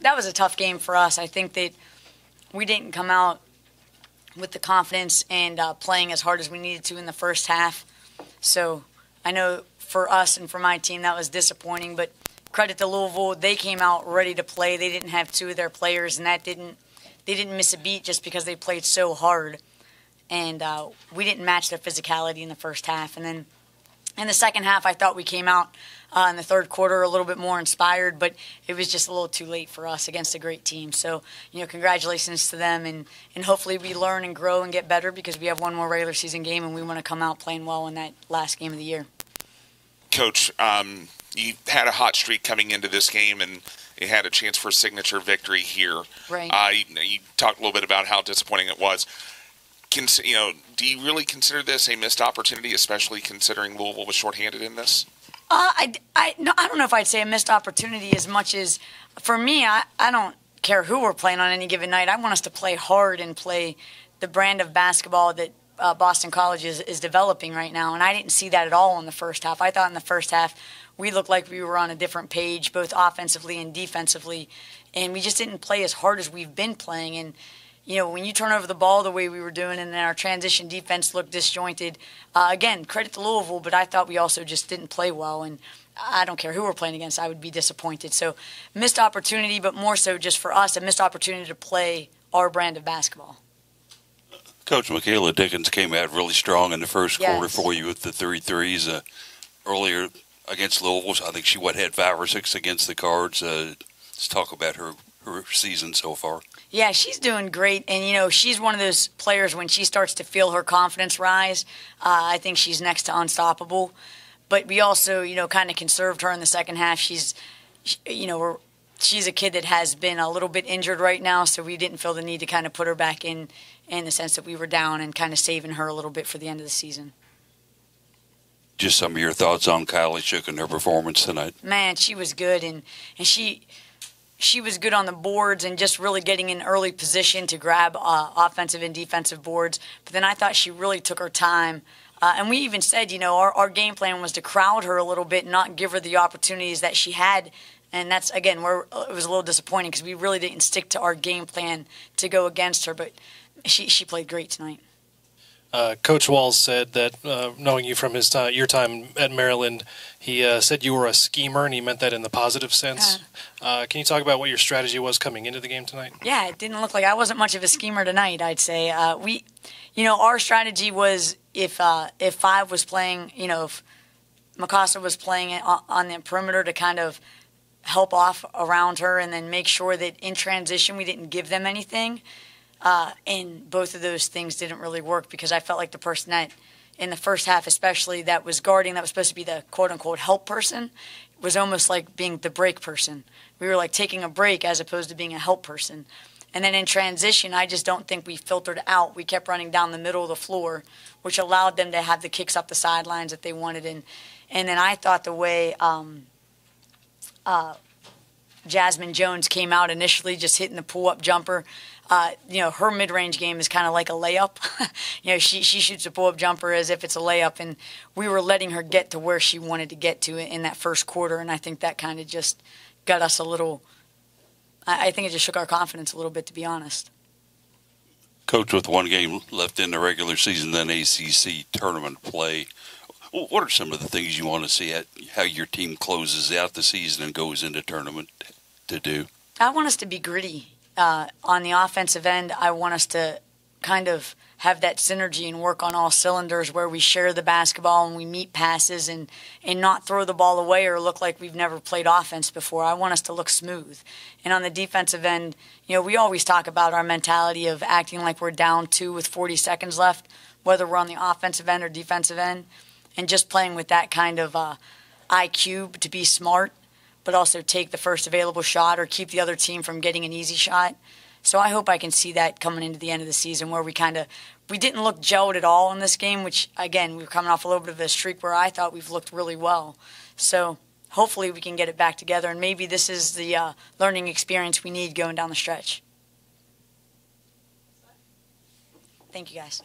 that was a tough game for us. I think that we didn't come out with the confidence and uh, playing as hard as we needed to in the first half. So I know for us and for my team that was disappointing, but credit to Louisville, they came out ready to play. They didn't have two of their players, and that didn't they didn't miss a beat just because they played so hard. And uh, we didn't match their physicality in the first half, and then in the second half, I thought we came out uh, in the third quarter a little bit more inspired, but it was just a little too late for us against a great team. So, you know, congratulations to them, and, and hopefully we learn and grow and get better because we have one more regular season game, and we want to come out playing well in that last game of the year. Coach, um, you had a hot streak coming into this game, and you had a chance for a signature victory here. Right. Uh, you, you talked a little bit about how disappointing it was. You know, do you really consider this a missed opportunity, especially considering Louisville was shorthanded in this? Uh, I, I, no, I don't know if I'd say a missed opportunity as much as, for me, I, I don't care who we're playing on any given night. I want us to play hard and play the brand of basketball that uh, Boston College is, is developing right now. And I didn't see that at all in the first half. I thought in the first half we looked like we were on a different page, both offensively and defensively. And we just didn't play as hard as we've been playing. And you know, when you turn over the ball the way we were doing, and then our transition defense looked disjointed. Uh, again, credit to Louisville, but I thought we also just didn't play well. And I don't care who we're playing against, I would be disappointed. So, missed opportunity, but more so just for us, a missed opportunity to play our brand of basketball. Coach Makayla Dickens came out really strong in the first yes. quarter for you with the three threes. Uh, earlier against Louisville, I think she what had five or six against the Cards. Uh, let's talk about her her season so far. Yeah, she's doing great, and you know she's one of those players when she starts to feel her confidence rise. Uh, I think she's next to unstoppable. But we also, you know, kind of conserved her in the second half. She's, you know, she's a kid that has been a little bit injured right now, so we didn't feel the need to kind of put her back in, in the sense that we were down and kind of saving her a little bit for the end of the season. Just some of your thoughts on Kylee Shook and her performance tonight. Man, she was good, and and she she was good on the boards and just really getting in early position to grab uh, offensive and defensive boards. But then I thought she really took her time. Uh, and we even said, you know, our, our game plan was to crowd her a little bit, not give her the opportunities that she had. And that's, again, where it was a little disappointing because we really didn't stick to our game plan to go against her. But she, she played great tonight. Uh, Coach Walz said that, uh, knowing you from his time, your time at Maryland, he uh, said you were a schemer, and he meant that in the positive sense. Uh-huh. Uh, can you talk about what your strategy was coming into the game tonight? Yeah, it didn't look like I wasn't much of a schemer tonight. I'd say uh, we, you know, our strategy was if uh, if five was playing, you know, if Mykasa was playing on the perimeter to kind of help off around her, and then make sure that in transition we didn't give them anything uh, and both of those things didn't really work because I felt like the person that, in the first half especially, that was guarding, that was supposed to be the quote unquote help person, was almost like being the break person. We were like taking a break as opposed to being a help person. And then in transition, I just don't think we filtered out. We kept running down the middle of the floor, which allowed them to have the kicks up the sidelines that they wanted. And, and then I thought the way um, uh, Jazmine Jones came out initially, just hitting the pull up jumper, uh, you know, her mid range game is kind of like a layup. you know, she, she shoots a pull up jumper as if it's a layup, and we were letting her get to where she wanted to get to in that first quarter, and I think that kind of just got us a little. I, I think it just shook our confidence a little bit, to be honest. Coach, with one game left in the regular season, then ACC tournament play, what are some of the things you want to see at how your team closes out the season and goes into tournament to do? I want us to be gritty uh, on the offensive end, I want us to kind of have that synergy and work on all cylinders where we share the basketball and we meet passes and, and not throw the ball away or look like we've never played offense before. I want us to look smooth. And on the defensive end, you know, we always talk about our mentality of acting like we're down two with 40 seconds left, whether we're on the offensive end or defensive end, and just playing with that kind of uh, IQ to be smart but also take the first available shot or keep the other team from getting an easy shot. So I hope I can see that coming into the end of the season where we kind of we didn't look gelled at all in this game, which again we were coming off a little bit of a streak where I thought we've looked really well. So hopefully we can get it back together, and maybe this is the uh, learning experience we need going down the stretch. Thank you guys.